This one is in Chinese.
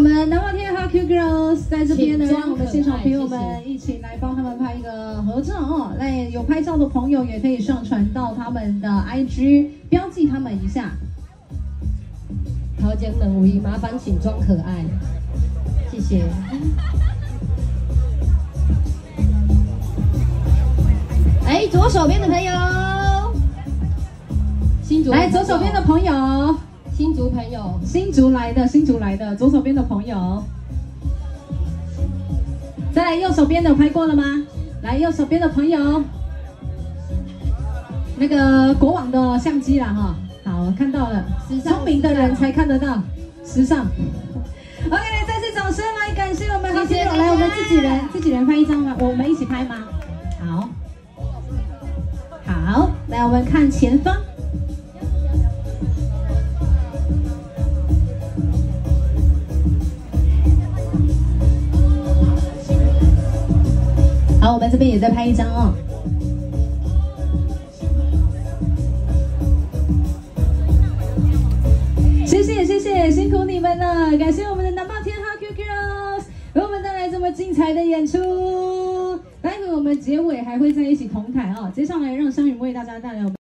我们南华天 Q Girls 在这边呢，让我们现场朋友们一起来帮他们拍一个合照哦。来有拍照的朋友也可以上传到他们的 IG，标记他们一下。桃江人无麻烦请装可爱，谢谢。哎，左手边的朋友，新竹来，左手边的朋友。朋友，新竹来的，新竹来的，左手边的朋友，再来右手边的拍过了吗？来右手边的朋友，那个国网的相机啦哈，好看到了，聪明的人才看得到，时尚。OK，再次掌声来感谢我们好朋友，来我们自己人，自己人拍一张吗？我们一起拍吗？好，好，来我们看前方。我们这边也再拍一张啊。谢谢谢谢，辛苦你们了，感谢我们的南霸天哈 Q Girls 为我们带来这么精彩的演出。待会我们结尾还会在一起同台啊。接下来让湘云为大家带来。